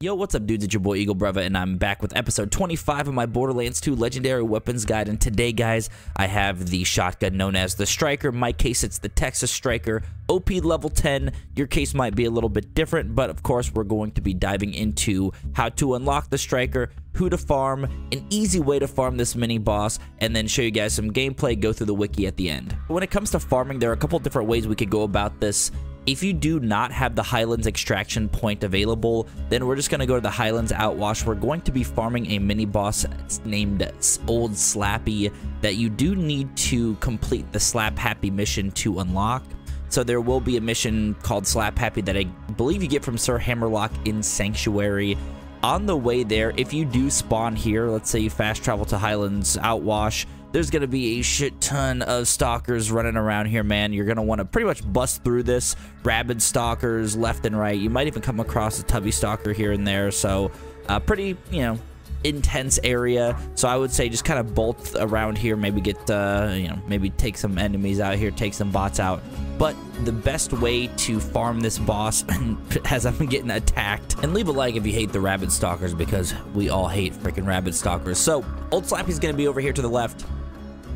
Yo, what's up dudes? It's your boy Eagle Bruvva and I'm back with episode 25 of my Borderlands 2 Legendary Weapons Guide and today guys, I have the shotgun known as the Striker. In My case it's the Texas Striker, OP level 10. Your case might be a little bit different, but of course we're going to be diving into how to unlock the Striker, who to farm, an easy way to farm this mini boss, and then show you guys some gameplay, go through the wiki at the end. When it comes to farming, there are a couple different ways we could go about this. If you do not have the Highlands extraction point available, then we're just going to go to the Highlands Outwash. We're going to be farming a mini boss named Old Slappy that you do need to complete the Slap Happy mission to unlock. So there will be a mission called Slap Happy that I believe you get from Sir Hammerlock in Sanctuary. On the way there, if you do spawn here, let's say you fast travel to Highlands Outwash, there's going to be a shit ton of stalkers running around here, man. You're going to want to pretty much bust through this. Rabid stalkers left and right. You might even come across a tubby stalker here and there. So, uh, pretty, you know, intense area. So I would say just kind of bolt around here, maybe get, uh, you know, maybe take some enemies out here, take some bots out. But the best way to farm this boss as I'm getting attacked, and leave a like if you hate the rabid stalkers because we all hate freaking rabid stalkers. So Old Slappy's going to be over here to the left.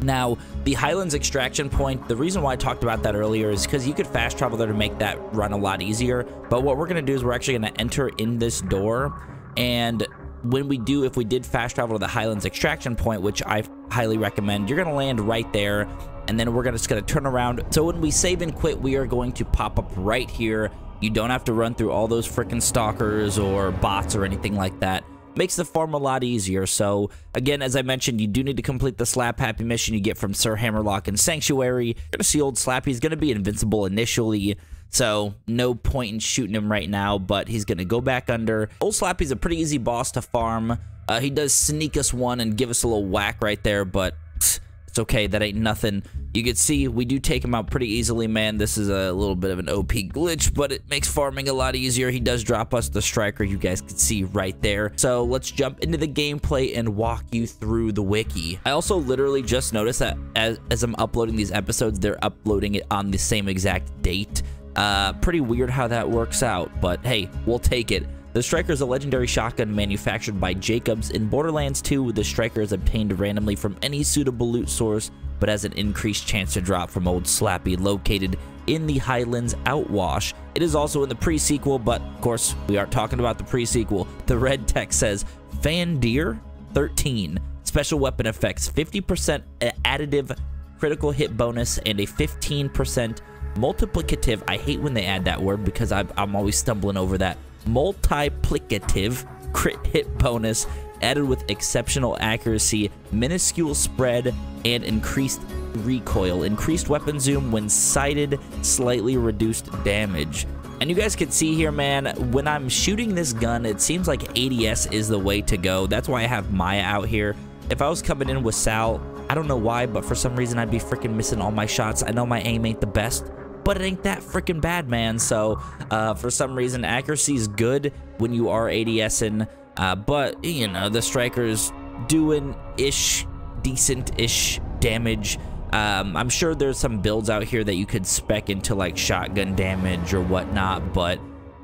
Now, the Highlands extraction point, the reason why I talked about that earlier is because you could fast travel there to make that run a lot easier. But what we're going to do is we're actually going to enter in this door. And when we do, if we did fast travel to the Highlands extraction point, which I highly recommend, you're going to land right there. And then we're gonna, just going to turn around. So when we save and quit, we are going to pop up right here. You don't have to run through all those freaking stalkers or bots or anything like that makes the farm a lot easier. So again, as I mentioned, you do need to complete the Slap Happy mission you get from Sir Hammerlock and Sanctuary. You're gonna see old Slappy. He's gonna be invincible initially. So no point in shooting him right now, but he's gonna go back under. Old Slappy's a pretty easy boss to farm. Uh, he does sneak us one and give us a little whack right there, but it's okay. That ain't nothing. You can see we do take him out pretty easily, man. This is a little bit of an OP glitch, but it makes farming a lot easier. He does drop us the striker you guys can see right there. So let's jump into the gameplay and walk you through the wiki. I also literally just noticed that as, as I'm uploading these episodes, they're uploading it on the same exact date. Uh, pretty weird how that works out, but hey, we'll take it. The Striker is a legendary shotgun manufactured by Jacobs. In Borderlands 2, the Striker is obtained randomly from any suitable loot source, but has an increased chance to drop from Old Slappy located in the Highlands Outwash. It is also in the pre-sequel, but of course, we aren't talking about the pre-sequel. The red text says, Fandir 13. Special weapon effects, 50% additive critical hit bonus, and a 15% multiplicative. I hate when they add that word because I'm, I'm always stumbling over that multiplicative crit hit bonus added with exceptional accuracy, minuscule spread, and increased recoil. Increased weapon zoom when sighted, slightly reduced damage. And you guys can see here, man, when I'm shooting this gun, it seems like ADS is the way to go. That's why I have Maya out here. If I was coming in with Sal, I don't know why, but for some reason I'd be freaking missing all my shots. I know my aim ain't the best, but it ain't that freaking bad, man. So uh, for some reason, accuracy is good when you are ADSing, uh, but you know the striker's doing ish, decent ish damage. Um, I'm sure there's some builds out here that you could spec into like shotgun damage or whatnot, but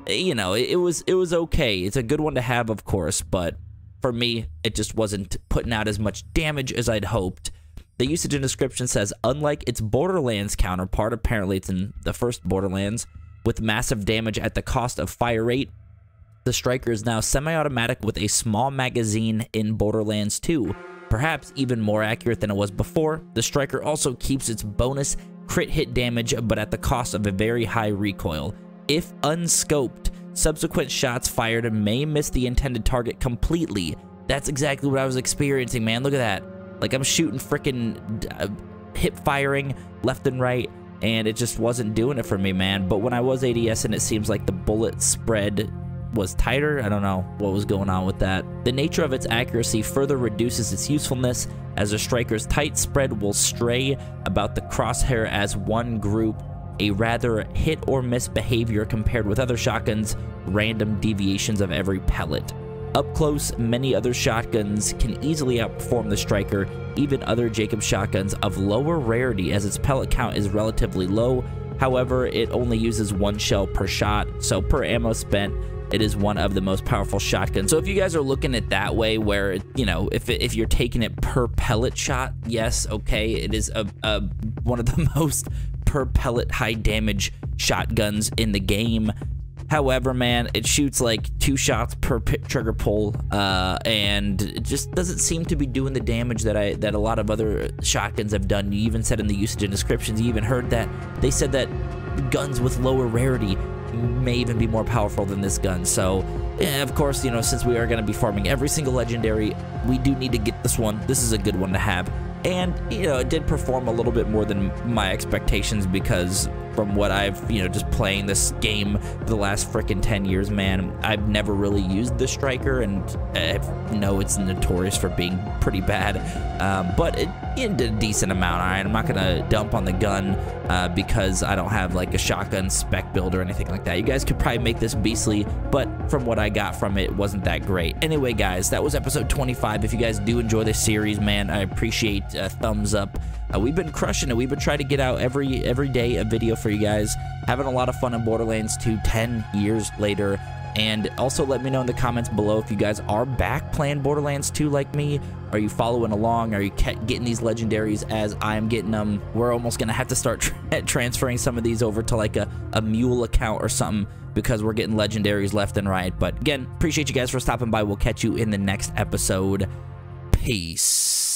you know it, it was it was okay. It's a good one to have, of course, but for me, it just wasn't putting out as much damage as I'd hoped. The usage and description says, unlike its Borderlands counterpart, apparently it's in the first Borderlands, with massive damage at the cost of fire rate, the Striker is now semi-automatic with a small magazine in Borderlands 2. Perhaps even more accurate than it was before, the Striker also keeps its bonus crit hit damage but at the cost of a very high recoil. If unscoped, subsequent shots fired may miss the intended target completely. That's exactly what I was experiencing, man. Look at that. Like I'm shooting freaking uh, hip firing left and right, and it just wasn't doing it for me, man. But when I was ADS and it seems like the bullet spread was tighter. I don't know what was going on with that. The nature of its accuracy further reduces its usefulness as a striker's tight spread will stray about the crosshair as one group, a rather hit or miss behavior compared with other shotguns, random deviations of every pellet. Up close, many other shotguns can easily outperform the Striker, even other Jacob shotguns of lower rarity as its pellet count is relatively low. However, it only uses one shell per shot, so per ammo spent, it is one of the most powerful shotguns. So if you guys are looking at that way, where you know if if you're taking it per pellet shot, yes, okay, it is a, a one of the most per pellet high damage shotguns in the game. However, man, it shoots like two shots per trigger pull, uh, and it just doesn't seem to be doing the damage that I that a lot of other shotguns have done. You even said in the usage and descriptions, you even heard that they said that guns with lower rarity may even be more powerful than this gun. So, yeah, of course, you know, since we are going to be farming every single legendary, we do need to get this one. This is a good one to have. And, you know, it did perform a little bit more than my expectations because from what I've, you know, just playing this game the last freaking 10 years, man, I've never really used the striker and I know it's notorious for being pretty bad. Um, but it, it, did a decent amount. All right, I'm not going to dump on the gun uh, because I don't have like a shotgun spec build or anything like that. You guys could probably make this beastly, but from what I got from it, it wasn't that great. Anyway, guys, that was episode 25. If you guys do enjoy this series, man, I appreciate a thumbs up. Uh, we've been crushing it. We've been trying to get out every every day a video for you guys. Having a lot of fun in Borderlands 2 10 years later. And also let me know in the comments below if you guys are back playing Borderlands 2 like me. Are you following along? Are you getting these legendaries as I'm getting them? We're almost going to have to start tra transferring some of these over to like a, a mule account or something because we're getting legendaries left and right. But again, appreciate you guys for stopping by. We'll catch you in the next episode. Peace.